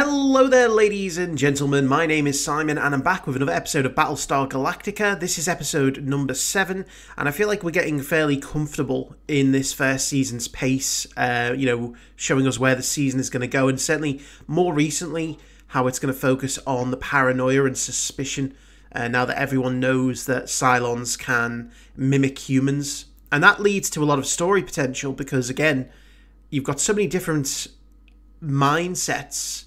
Hello there, ladies and gentlemen. My name is Simon, and I'm back with another episode of Battlestar Galactica. This is episode number seven, and I feel like we're getting fairly comfortable in this first season's pace. Uh, you know, showing us where the season is going to go, and certainly more recently, how it's going to focus on the paranoia and suspicion. Uh, now that everyone knows that Cylons can mimic humans, and that leads to a lot of story potential because, again, you've got so many different mindsets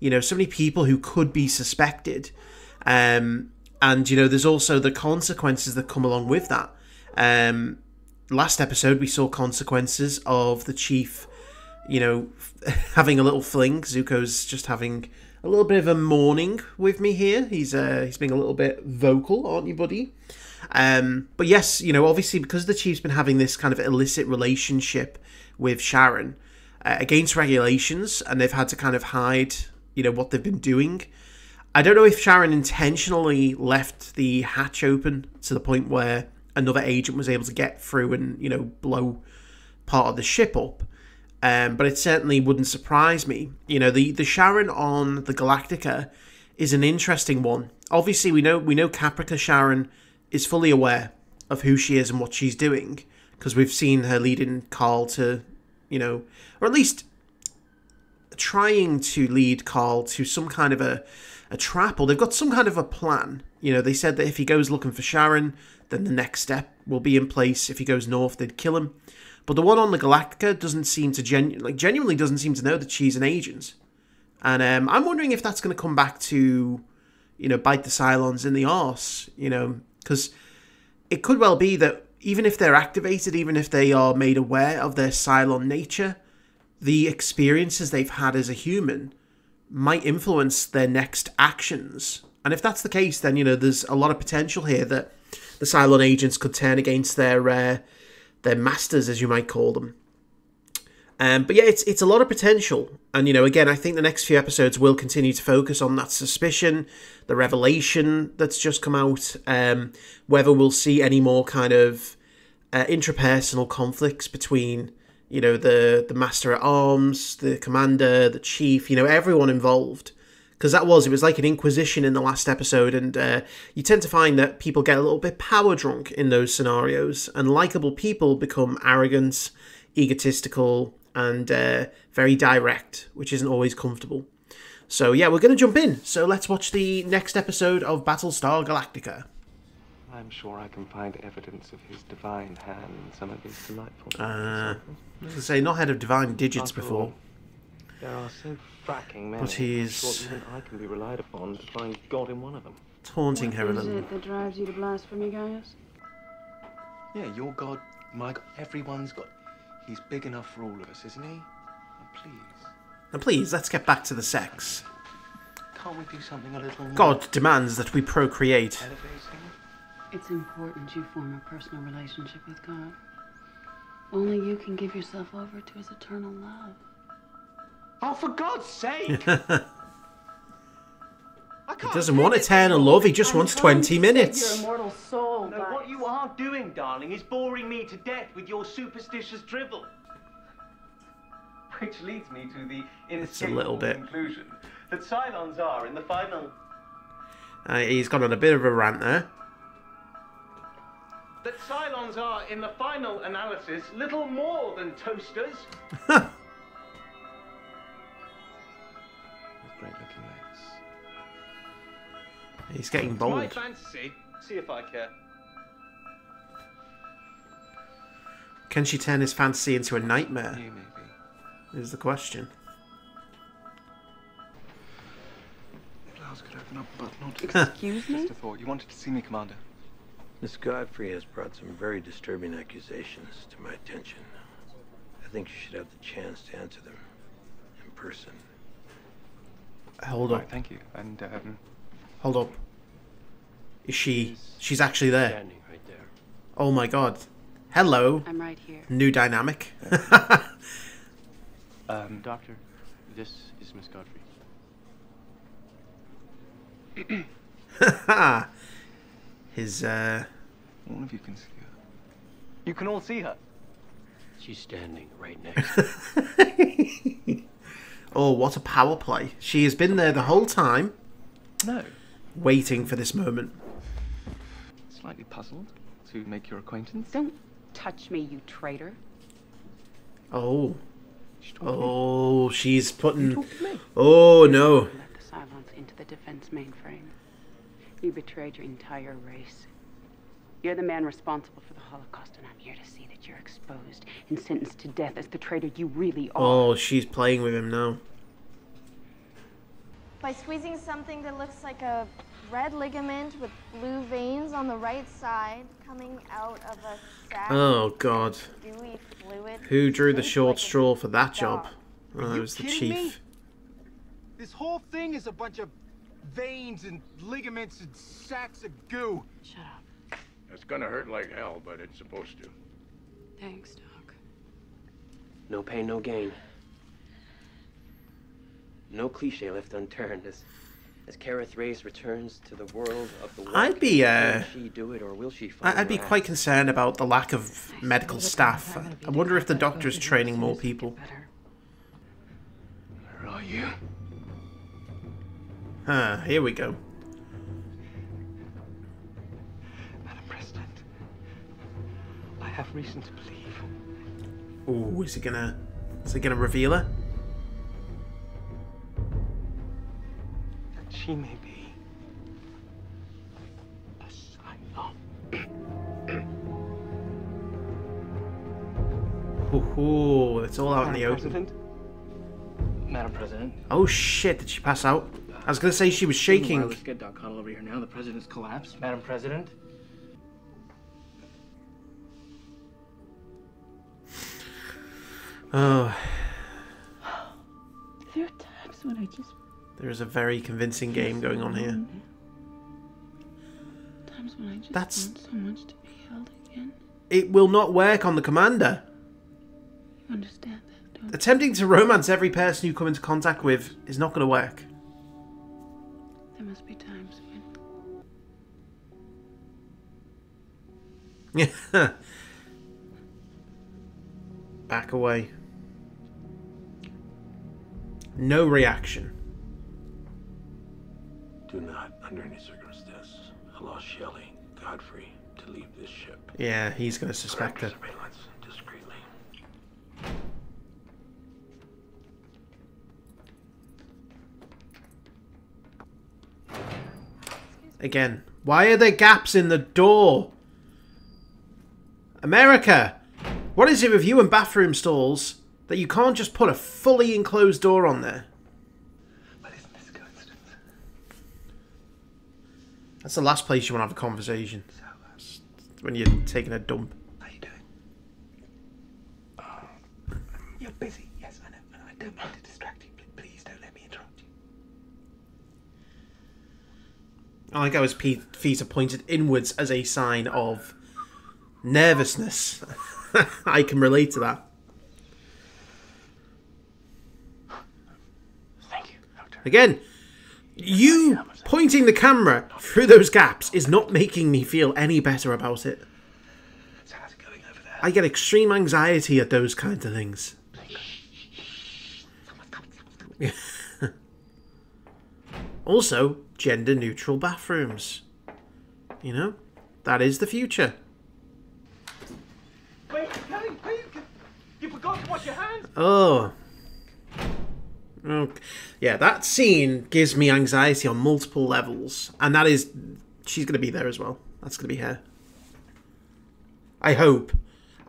you know so many people who could be suspected. Um, and you know there's also the consequences that come along with that. Um, last episode we saw consequences of the chief you know having a little fling. Zuko's just having a little bit of a morning with me here. He's uh he's being a little bit vocal aren't you buddy? Um but yes you know obviously because the chief's been having this kind of illicit relationship with sharon uh, against regulations and they've had to kind of hide you know what they've been doing. I don't know if Sharon intentionally left the hatch open to the point where another agent was able to get through and you know blow part of the ship up. Um, but it certainly wouldn't surprise me. You know, the the Sharon on the Galactica is an interesting one. Obviously, we know we know Caprica Sharon is fully aware of who she is and what she's doing because we've seen her leading Karl to, you know, or at least trying to lead Karl to some kind of a, a trap, or they've got some kind of a plan. You know, they said that if he goes looking for Sharon, then the next step will be in place. If he goes north, they'd kill him. But the one on the Galactica doesn't seem to genu- like genuinely doesn't seem to know that she's an agent, and um, I'm wondering if that's going to come back to, you know, bite the Cylons in the arse. You know, because it could well be that even if they're activated, even if they are made aware of their Cylon nature, the experiences they've had as a human might influence their next actions. And if that's the case, then you know there's a lot of potential here that the Cylon agents could turn against their uh, their masters, as you might call them. Um, but yeah, it's it's a lot of potential, and you know, again, I think the next few episodes will continue to focus on that suspicion, the revelation that's just come out, um, whether we'll see any more kind of uh, intrapersonal conflicts between you know the the master at arms, the commander, the chief, you know everyone involved. Because that was it was like an inquisition in the last episode, and uh, you tend to find that people get a little bit power drunk in those scenarios, and likable people become arrogant, egotistical, and uh, very direct, which isn't always comfortable. So yeah, we're going to jump in. So let's watch the next episode of Battlestar Galactica. I'm sure I can find evidence of his divine hand in some of these delightful. Uh, as I say, not had of divine digits After before. all, There are so fracking many. But he is- even I can be relied upon to find God in one of them. Taunting her a Is little. it that drives you to blasphemy, Gaius? Yeah, your God, my God, everyone's God. He's big enough for all of us, isn't he? Now, please, Now, please, let's get back to the sex. can't we do something a little more God demands that we procreate. elevating? It's important you form a personal relationship with God. Only you can give yourself over to his eternal love. Oh, for God's sake! He doesn't want eternal love, he just wants 20 minutes. Your immortal soul. No, what you are doing, darling, is boring me to death with your superstitious drivel. Which leads me to the It's inescapable conclusion that Cylons are in the final. Uh, he's gone on a bit of a rant there. That Cylons are in the final analysis little more than toasters. With great looking legs. He's getting bold. My fantasy. See if I care. Can she turn his fantasy into a nightmare? You maybe. Is the question. Blouse could open up, but not. Excuse me? Just a thought. You wanted to see me, Commander. Miss Godfrey has brought some very disturbing accusations to my attention. I think you should have the chance to answer them in person. Hold up. Right, thank you. And um, Hold up. Is she. She's actually there. Standing right there. Oh my god. Hello. I'm right here. New dynamic. Um, doctor, this is Miss Godfrey. His, uh. all of you can see her. You can all see her. She's standing right next. Oh, what a power play. She has been there the whole time, No. waiting for this moment. Slightly puzzled to make your acquaintance. Don't touch me, you traitor. Oh. She's talking to me. Oh, she's putting. Talk to me. Oh, no. Let the Cylons into the defense mainframe. You betrayed your entire race. You're the man responsible for the Holocaust, and I'm here to see that you're exposed and sentenced to death as the traitor you really are. Oh, she's playing with him now. By squeezing something that looks like a red ligament with blue veins on the right side coming out of a sac Oh, God. of dewy fluid. Who drew the short like straw for that job? dog. Oh, it was the kidding me? chief. This whole thing is a bunch of veins and ligaments and sacks of goo. Shut up. It's gonna hurt like hell, but it's supposed to. Thanks, Doc. No pain, no gain. No cliche left unturned as as Kara Thrace returns to the world of the I'd be, uh, Will she do it or will she find I- I'd be her quite concerned about the lack of medical staff. I wonder if the doctor's training more people. Better. Where are you? Huh, here we go. Madam President, I have reason to believe Ooh, is he gonna. Is he gonna reveal her? that she may be a Cylon. Ooh, it's all out in the Madam open. President? Madam President, Oh shit, did she pass out? I was gonna say she was shaking. Let's get Doc Cottle over here now. The president's collapsed. Madam President? Oh, There are times when I just. there is a very convincing game going on here. Times when I just That's- want so much to be held again. It will not work on the commander. You understand that, don't you? Attempting to romance every person you come into contact with is not gonna work. There must be times when. Back away. No reaction. Do not, under any circumstance, allow Shelly, Godfrey, to leave this ship. Yeah, he's gonna suspect under it. Again, why are there gaps in the door? America! What is it with you and bathroom stalls that you can't just put a fully enclosed door on there? But isn't this coincidence? That's the last place you want to have a conversation. So, uh, When you're taking a dump. how you doing? Oh, you're busy. Yes, I know. And I don't mean to distract you. Pl- Please don't let me interrupt you. I like how his feet are pointed inwards as a sign of nervousness. I can relate to that. Thank you, Doctor. Again, you pointing the camera through those gaps is not making me feel any better about it. So how's it going over there? I get extreme anxiety at those kinds of things. Someone's coming. Someone's coming. Also, gender neutral bathrooms. You know, that is the future. Wait, Kelly, please. You forgot to wash your hands. Oh. Okay. Yeah, that scene gives me anxiety on multiple levels. And that is. She's going to be there as well. That's going to be her. I hope.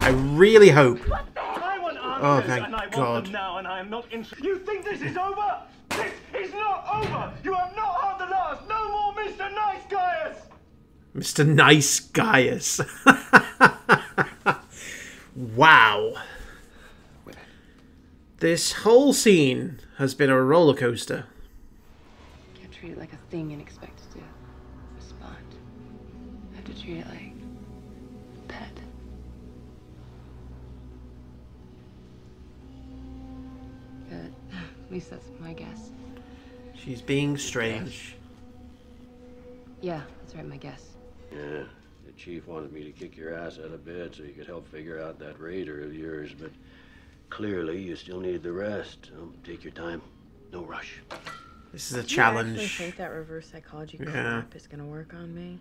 I really hope. I want answers, Oh, thank and I want God. them now, and I am not. You think this is over? This is not over. You have not heard the last. No more, Mr. Nice Gaius. Mr. Nice Gaius. wow. This whole scene has been a roller coaster. Can't treat it like a thing and expect it to respond. I have to treat it like a pet. Good. At least that's my guess. She's being strange. Yeah, that's right, my guess. Yeah, the chief wanted me to kick your ass out of bed so you could help figure out that raider of yours, but clearly you still need the rest. So take your time. No rush. This is a Do you challenge. actually think that reverse psychology Yeah. crap is gonna work on me?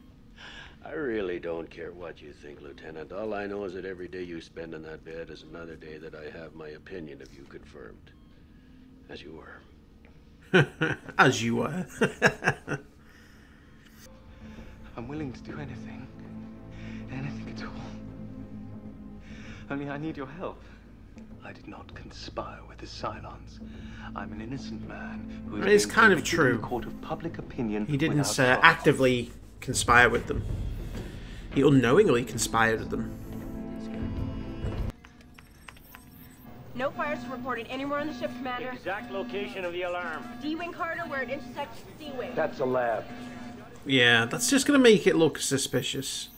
I really don't care what you think, Lieutenant. All I know is that every day you spend in that bed is another day that I have my opinion of you confirmed. As you were. As you were. I'm willing to do anything. Anything at all. Only I need your help. I did not conspire with the Cylons. I'm an innocent man who is It's kind of true. court of public opinion. He didn't uh, actively conspire with them. He unknowingly conspired with them. No fires reported anywhere on the ship, Commander. Exact location of the alarm. D-wing corridor where it intersects C-wing. That's a lab. Yeah, that's just gonna make it look suspicious.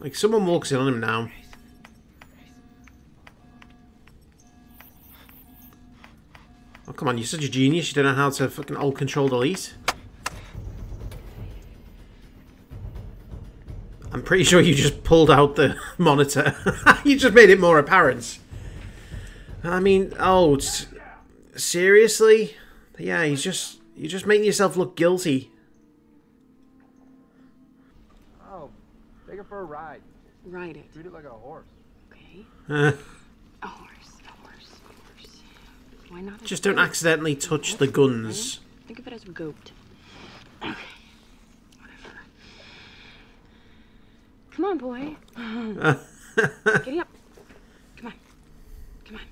Like someone walks in on him now. Oh come on, you're such a genius. You don't know how to fucking alt control delete. I'm pretty sure you just pulled out the monitor. you just made it more apparent. I mean, oh, s- seriously? Yeah, he's just you're just making yourself look guilty. Oh, take her for a ride. Ride it. Treat it like a horse. Okay. Uh, A horse, a horse, a horse. Why not? just don't goat? accidentally touch the guns. Think of it as a goat. Okay. Come on, boy. Giddy up. Come on. Come on.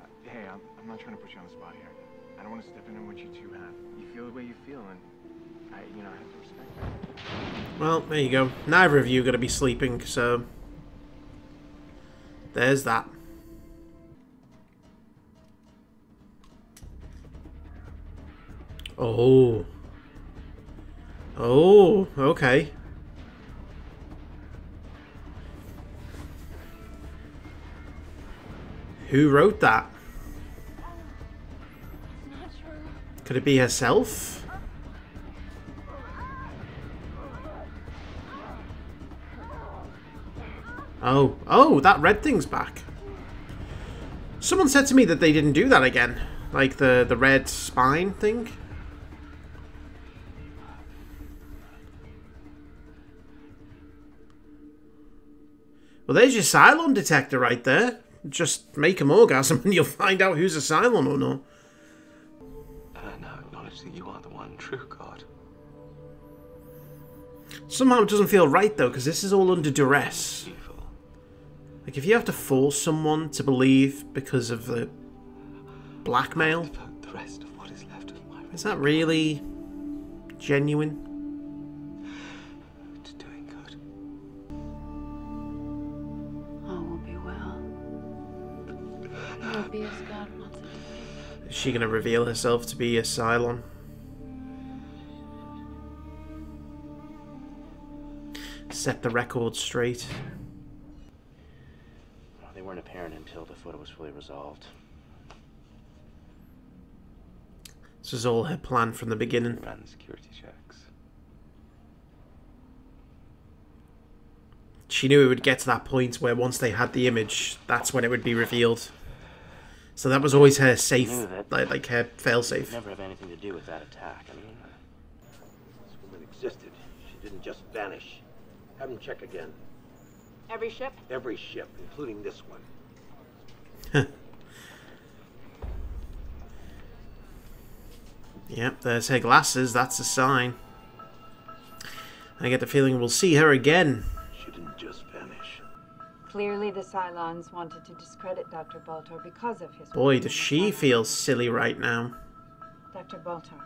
Uh, hey, I'm, I'm not trying to put you on the spot here. I don't want to step in into what you two have. You feel the way you feel, and I, you know, I have to respect that. Well, there you go. Neither of you are going to be sleeping, so there's that. Oh. Oh, okay. Who wrote that? Could it be herself? Oh, oh, that red thing's back. Someone said to me that they didn't do that again. Like the, the red spine thing. Well, there's your Cylon detector right there. Just make them orgasm and you'll find out who's a Cylon or not. Uh, and I now acknowledge that you are the one true God. Somehow it doesn't feel right though, because this is all under duress. Evil. Like if you have to force someone to believe because of the blackmail, The rest of what is left of my is that really genuine? She going to reveal herself to be a Cylon? Set the record straight. They weren't apparent until the photo was fully resolved. This was all her plan from the beginning. Ran security checks. She knew it would get to that point where once they had the image, that's when it would be revealed. So that was always her safe, like, like her It failsafe. never have anything to do with that attack. I mean, This woman existed. She didn't just vanish. Have him check again. Every ship? Every ship, including this one. Yep, there's her glasses. That's a sign. I get the feeling we'll see her again. Clearly, the Cylons wanted to discredit Dr. Baltar because of his. Boy, does she feel silly right now. Dr. Baltar,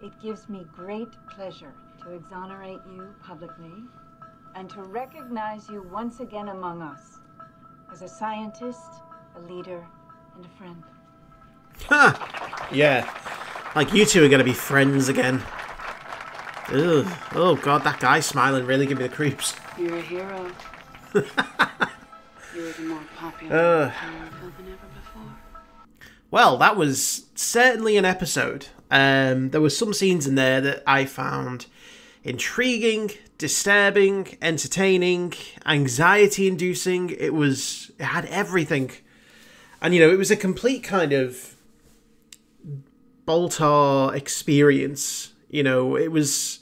it gives me great pleasure to exonerate you publicly and to recognize you once again among us as a scientist, a leader, and a friend. Ha! Yeah. Like you two are gonna be friends again. Ugh. Oh god, that guy smiling really give me the creeps. You're a hero. You're the more popular Ugh. hero than ever before. Well, that was certainly an episode. Um, there were some scenes in there that I found intriguing, disturbing, entertaining, anxiety inducing. It was it had everything. And you know, it was a complete kind of Baltar experience. You know, it was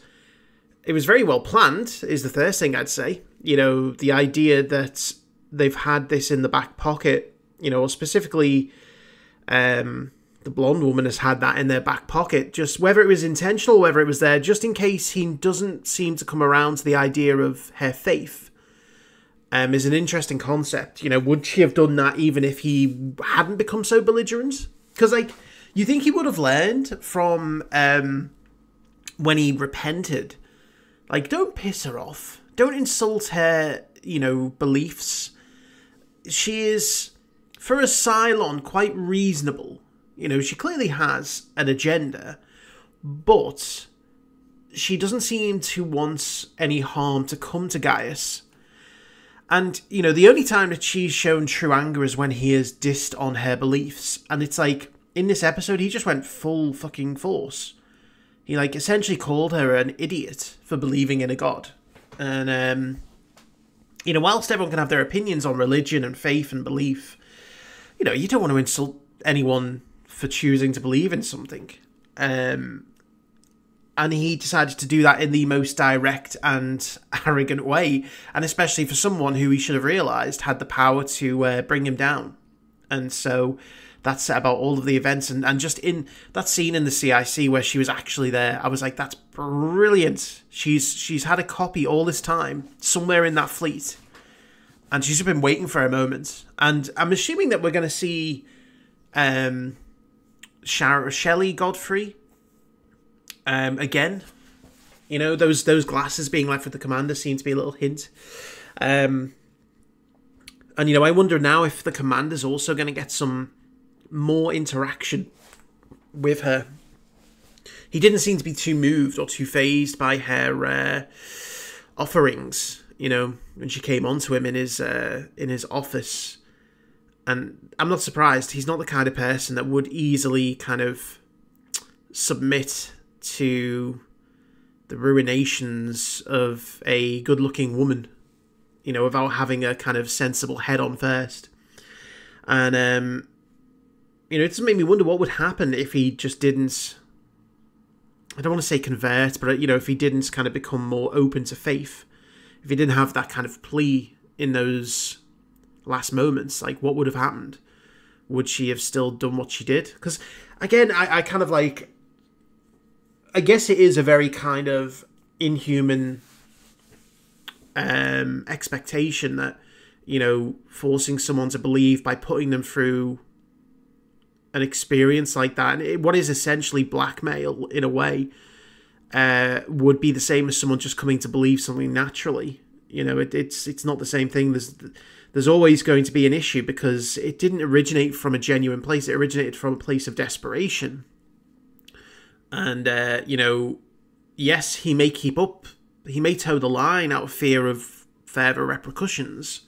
it was very well planned is the first thing I'd say. You know, the idea that they've had this in the back pocket, you know, specifically um the blonde woman has had that in their back pocket, just whether it was intentional, whether it was there, just in case he doesn't seem to come around to the idea of her faith. Um, is an interesting concept. You know, would she have done that even if he hadn't become so belligerent? Because, like, you think he would have learned from um, when he repented. Like, don't piss her off. Don't insult her, you know, beliefs. She is, for a Cylon, quite reasonable you know, she clearly has an agenda, but she doesn't seem to want any harm to come to Gaius. And, you know, the only time that she's shown true anger is when he has dissed on her beliefs. And it's like, in this episode, he just went full fucking force. He, like, essentially called her an idiot for believing in a god. And, um, you know, whilst everyone can have their opinions on religion and faith and belief, you know, you don't want to insult anyone for choosing to believe in something. Um, and he decided to do that in the most direct and arrogant way, and especially for someone who he should have realized had the power to uh, bring him down. And so that's about all of the events, and, and just in that scene in the CIC where she was actually there, I was like, that's brilliant. She's she's had a copy all this time somewhere in that fleet, and she's been waiting for a moment. And I'm assuming that we're going to see um, Shar- Shelly Godfrey. Um, again, you know those those glasses being left with the commander seem to be a little hint. Um, and you know, I wonder now if the commander's also going to get some more interaction with her. He didn't seem to be too moved or too phased by her uh, offerings. You know, when she came onto him in his uh, in his office and I'm not surprised. He's not the kind of person that would easily kind of submit to the ruinations of a good looking woman, you know, without having a kind of sensible head on first. And, um, you know, it just made me wonder what would happen if he just didn't. I don't want to say convert, but, you know, if he didn't kind of become more open to faith, if he didn't have that kind of plea in those last moments, like what would have happened? Would she have still done what she did? Because again, I, I kind of like. I guess it is a very kind of inhuman um, expectation that you know forcing someone to believe by putting them through an experience like that, and it, what is essentially blackmail in a way, uh, would be the same as someone just coming to believe something naturally. You know, it, it's it's not the same thing. There's there's always going to be an issue because it didn't originate from a genuine place. It originated from a place of desperation. And, uh, you know, yes, he may keep up, he may toe the line out of fear of further repercussions.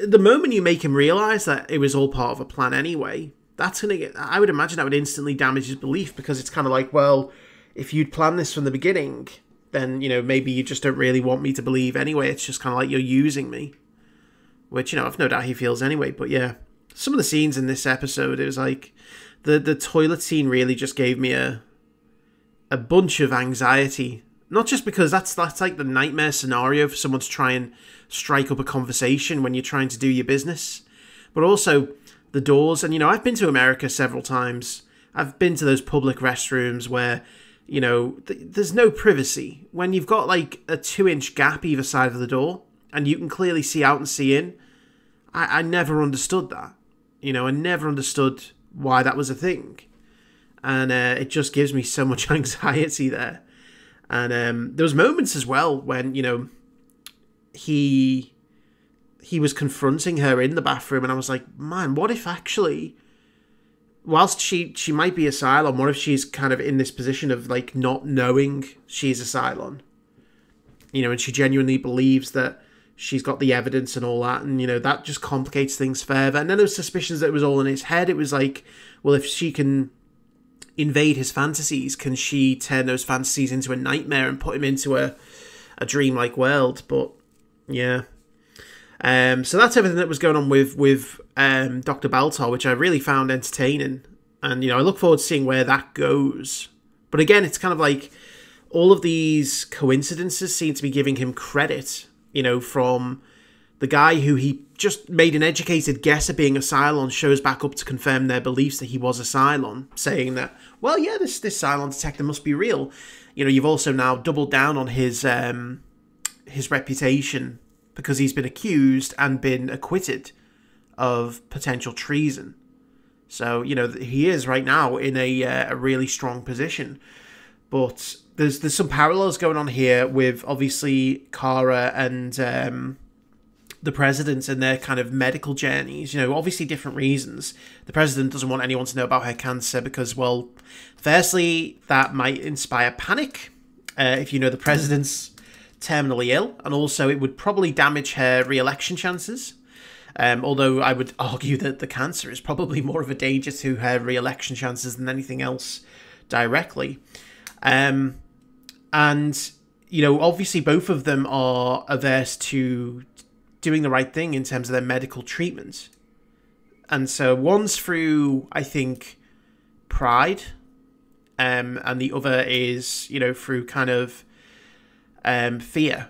The moment you make him realize that it was all part of a plan anyway, that's going to get, I would imagine that would instantly damage his belief because it's kind of like, well, if you'd planned this from the beginning, then, you know, maybe you just don't really want me to believe anyway. It's just kind of like you're using me which you know I've no doubt he feels anyway. But yeah, some of the scenes in this episode, it was like the the toilet scene really just gave me a a bunch of anxiety. Not just because that's that's like the nightmare scenario for someone to try and strike up a conversation when you're trying to do your business, but also the doors. And you know, I've been to America several times. I've been to those public restrooms where you know th- there's no privacy when you've got like a two inch gap either side of the door and you can clearly see out and see in I, I never understood that. You know, I never understood why that was a thing. And uh, it just gives me so much anxiety there. And um, there was moments as well when, you know, he he was confronting her in the bathroom and I was like, man, what if actually whilst she she might be a Cylon, what if she's kind of in this position of like not knowing she's a Cylon? You know, and she genuinely believes that she's got the evidence and all that, and you know that just complicates things further. And then there was suspicions that it was all in his head. It was like, well, if she can invade his fantasies? Can she turn those fantasies into a nightmare and put him into a, a dreamlike world? But yeah. Um, so that's everything that was going on with with um, Dr. Baltar, which I really found entertaining, and you know I look forward to seeing where that goes. But again, it's kind of like all of these coincidences seem to be giving him credit, you know, from the guy who he just made an educated guess at being a Cylon shows back up to confirm their beliefs that he was a Cylon, saying that, well, yeah, this this Cylon detector must be real. You know, you've also now doubled down on his um, his reputation because he's been accused and been acquitted of potential treason. So you know he is right now in a uh, a really strong position, but there's there's some parallels going on here with obviously Kara and um, the president and their kind of medical journeys. You know, obviously different reasons. The president doesn't want anyone to know about her cancer because, well, firstly, that might inspire panic. Uh, if you know the president's terminally ill, and also it would probably damage her re-election chances. Um, although I would argue that the cancer is probably more of a danger to her re-election chances than anything else directly. Um, and you know, obviously, both of them are averse to doing the right thing in terms of their medical treatment. And so one's through, I think, pride, um, and the other is, you know, through kind of um, fear.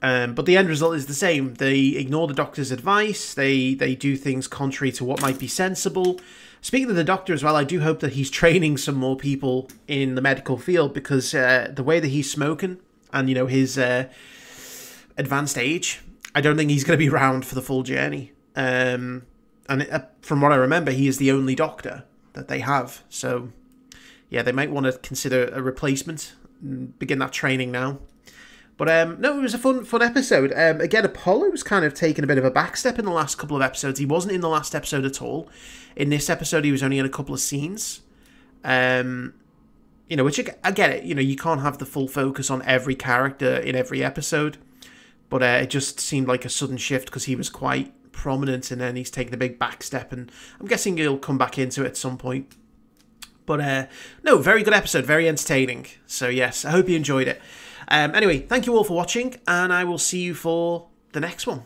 Um, but the end result is the same. They ignore the doctor's advice. They they do things contrary to what might be sensible. Speaking of the doctor as well, I do hope that he's training some more people in the medical field because uh, the way that he's smoking and you know his uh, advanced age, I don't think he's going to be around for the full journey. Um, and uh, from what I remember, he is the only doctor that they have. So yeah, they might want to consider a replacement and begin that training now. But um, no, it was a fun fun episode. Um, again, Apollo's kind of taken a bit of a backstep in the last couple of episodes. He wasn't in the last episode at all. In this episode, he was only in a couple of scenes. Um, you know, which I get it. You know, you can't have the full focus on every character in every episode. But uh, it just seemed like a sudden shift because he was quite prominent, and then he's taken a big back step and I'm guessing he'll come back into it at some point. But uh, no, very good episode, very entertaining. So yes, I hope you enjoyed it. Um, anyway, thank you all for watching, and I will see you for the next one.